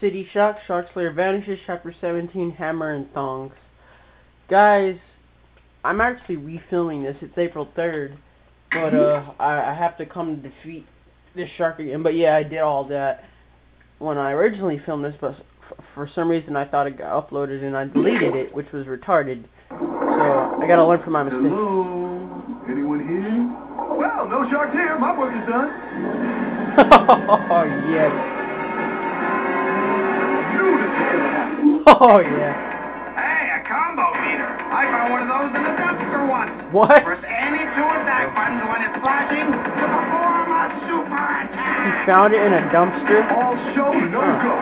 City Shock, Shark Slayer Vanishes, Chapter 17, Hammer and Tongs. Guys, I'm actually refilming this. It's April 3rd, but uh, I, I have to come to defeat this shark again. But yeah, I did all that when I originally filmed this, but for some reason I thought it got uploaded and I deleted it, which was retarded. So I gotta learn from my mistakes. Hello? Anyone here? Well, no sharks here. My work is done. oh yes. Oh yeah. Hey, a combo meter. I found one of those in the dumpster once. What? Press any two attack buttons when it's flashing to perform a super attack. He found it in a dumpster. All show, no Huh. go.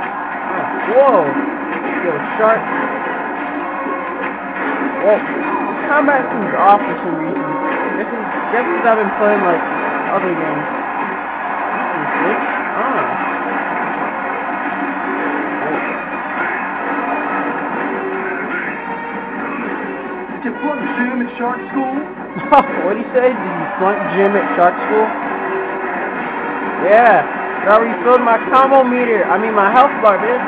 Whoa! Yo, shark. Whoa. Combat seems off for some reason. This is just because I've been playing like other games. This is shark school? what do you say? Did you flunk gym at Shark School? Yeah. I refilled my combo meter. I mean my health bar, bitch.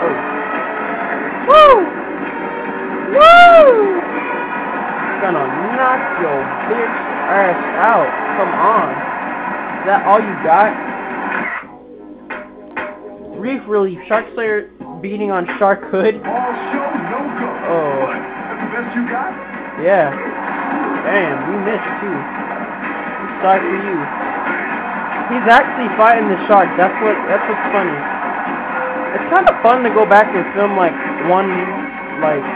Oh. Woo! Woo! Gonna knock your bitch ass out. Come on. Is that all you got? Reef Relief. Shark Slayer beating on Shark Hood. All show, no go. Oh. What? That's the best you got? Yeah. Damn, you missed too. Sorry for you. He's actually fighting the shark. That's what. That's what's funny. It's kind of fun to go back and film like one like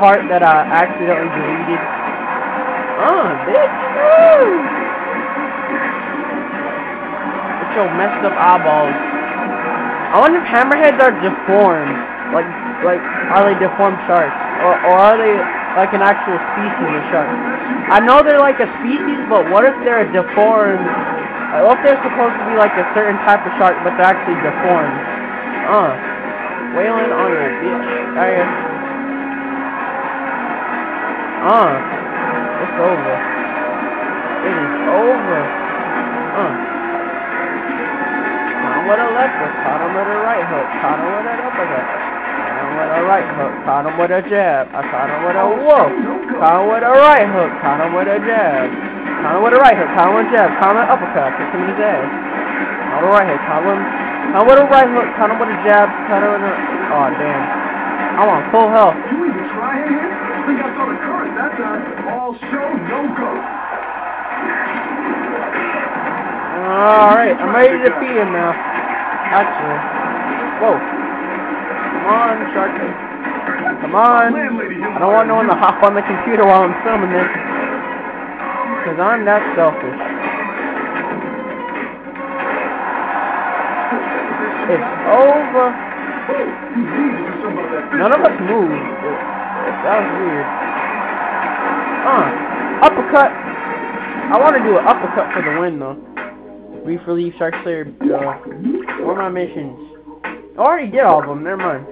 part that I accidentally deleted. Oh, bitch! With your messed up eyeballs. I wonder if hammerheads are deformed. Like, like, are they deformed sharks, or or are they like an actual species of shark? I know they're like a species, but what if they're deformed? What if they're supposed to be like a certain type of shark, but they're actually deformed? Uh, whaling on your bitch. I guess. Uh, it's over. It is over. Uh. Caught him with a hook, caught him with a right hook, caught him with an uppercut. Him with a right hook, caught him with a jab. I caught him with a whoa. Caught him with a right hook, caught him with a jab. Caught him with a right hook, caught him with a jab, caught him with an uppercut, kicked him in his ass. Caught him with a right hook, caught him, caught him with a right hook, caught him with a jab, caught him with a. Oh damn. I'm on full health. You even trying here? I think I saw the current that time. All show, no go. Alright, I'm ready to defeat him now. Actually. Whoa. Come on, Sharky. Come on. I don't want no one to hop on the computer while I'm filming this. Because I'm that selfish. It's over. None of us moved. That was weird. Uh, uppercut. I want to do an uppercut for the win, though. Reef Relief, Shark Slayer, uh, what are my missions? I already did all of them, never mind.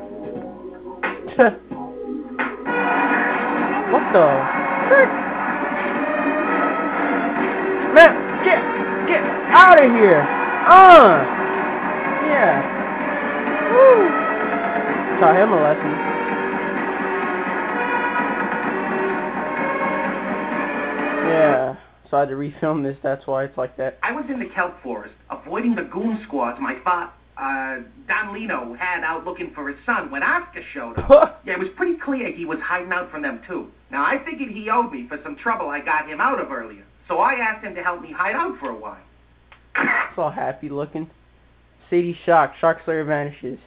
what the? frick? Man, get, get out of here! Uh! Yeah. Woo! Taught him a lesson. Yeah, so I had to refilm this, that's why it's like that. I was in the kelp forest, avoiding the goon squads my fa- uh, Don Lino had out looking for his son when Oscar showed up. Yeah, it was pretty clear he was hiding out from them too. Now, I figured he owed me for some trouble I got him out of earlier. So I asked him to help me hide out for a while. It's all happy looking. Sadie Shock, Shark Slayer vanishes.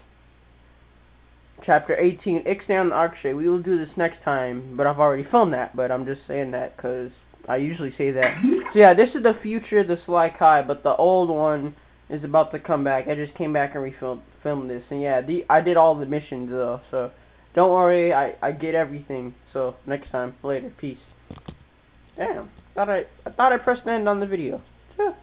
Chapter 18, Ixnay and Arkshay. We will do this next time, but I've already filmed that, but I'm just saying that because I usually say that. So yeah, this is the future of the Sly Ky, but the old one is about to come back. I just came back and refilmed filmed this, and yeah, the I did all the missions though, so don't worry, I I get everything. So next time, later, peace. Damn, thought I I thought I pressed end on the video. Huh.